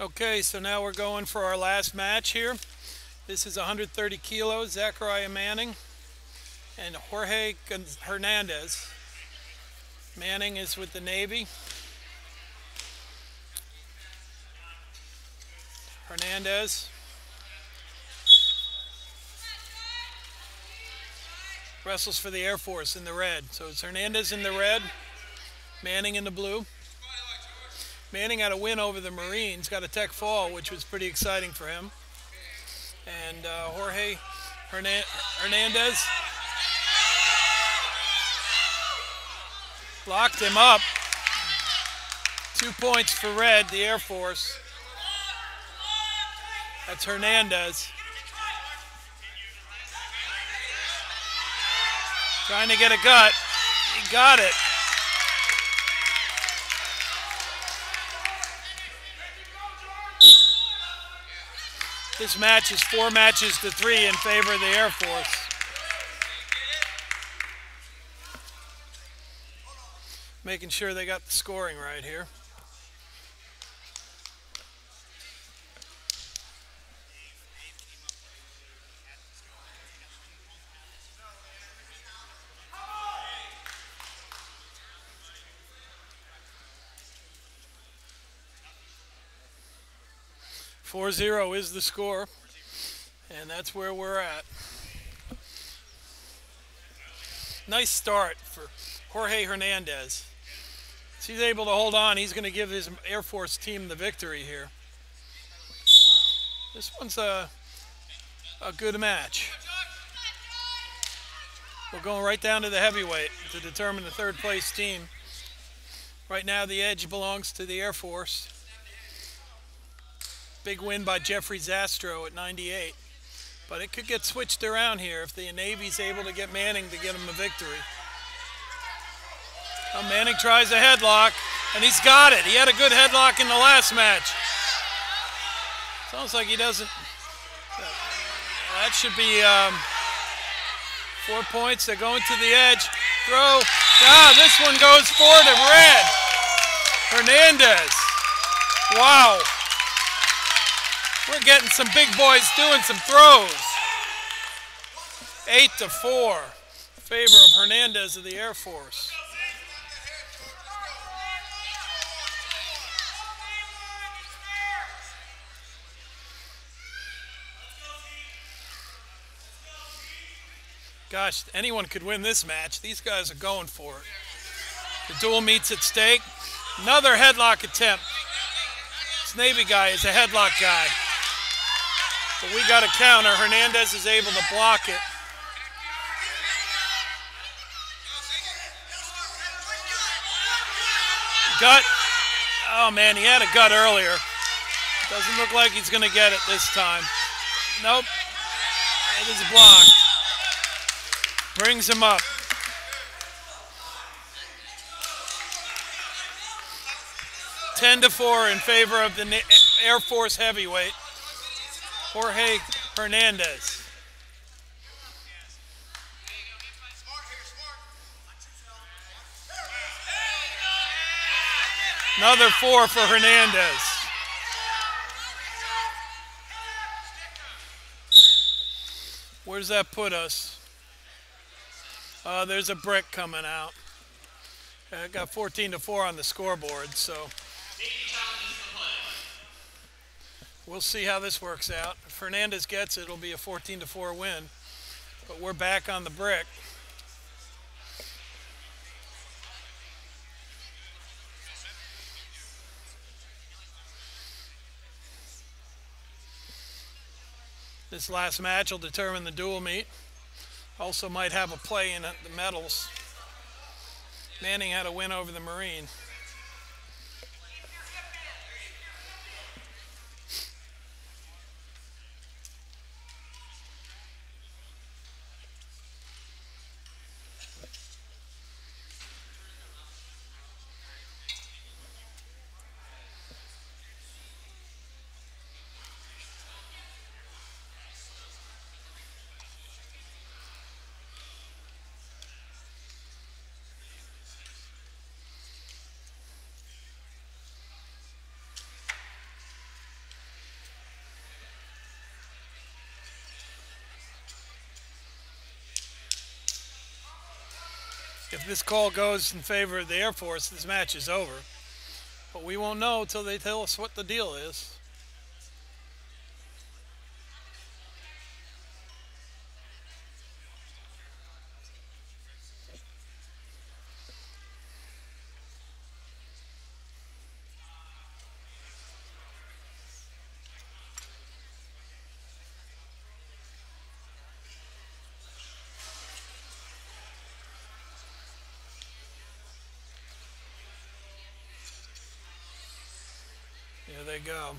Okay, so now we're going for our last match here. This is 130 kilos, Zachariah Manning and Jorge Hernandez. Manning is with the Navy. Hernandez. Wrestles for the Air Force in the red. So it's Hernandez in the red, Manning in the blue. Manning had a win over the Marines, got a tech fall, which was pretty exciting for him. And uh, Jorge Hernandez locked him up. Two points for red, the Air Force. That's Hernandez. Trying to get a gut. He got it. This match is four matches to three in favor of the Air Force. Making sure they got the scoring right here. Four zero is the score, and that's where we're at. Nice start for Jorge Hernandez. He's able to hold on, he's going to give his Air Force team the victory here. This one's a, a good match. We're going right down to the heavyweight to determine the third place team. Right now the edge belongs to the Air Force. Big win by Jeffrey Zastro at 98. But it could get switched around here if the Navy's able to get Manning to get him a victory. Well, Manning tries a headlock, and he's got it. He had a good headlock in the last match. Sounds like he doesn't. That should be um, four points. They're going to the edge. Throw. Ah, this one goes for to red. Hernandez. Wow. We're getting some big boys doing some throws. Eight to four. Favor of Hernandez of the Air Force. Gosh, anyone could win this match. These guys are going for it. The dual meets at stake. Another headlock attempt. This Navy guy is a headlock guy. But we got a counter. Hernandez is able to block it. Gut. Oh, man, he had a gut earlier. Doesn't look like he's going to get it this time. Nope. It is blocked. Brings him up. Ten to four in favor of the Air Force heavyweight. Jorge Hernandez. Another four for Hernandez. Where does that put us? Uh, there's a brick coming out. I got 14 to 4 on the scoreboard, so we'll see how this works out. If Fernandez gets it, it'll be a 14 to 4 win. But we're back on the brick. This last match will determine the dual meet. Also might have a play in the medals. Manning had a win over the Marine. This call goes in favor of the Air Force, this match is over. But we won't know until they tell us what the deal is. Here they go.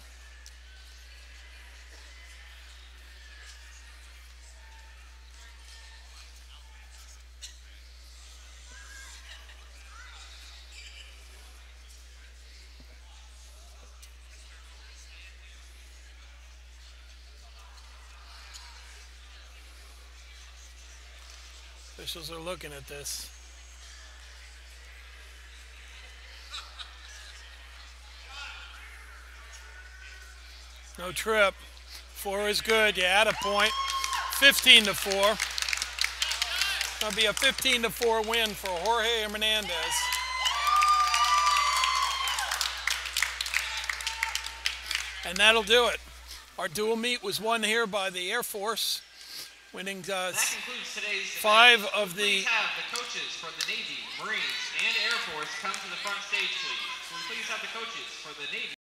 Officials are looking at this. No trip. Four is good. You add a point. 15 to 4. That'll be a 15 to 4 win for Jorge Hernandez. And that'll do it. Our dual meet was won here by the Air Force, winning uh, That concludes today's five of the Please have the coaches from the Navy, Marines, and Air Force come to the front stage, please. Please have the coaches for the Navy?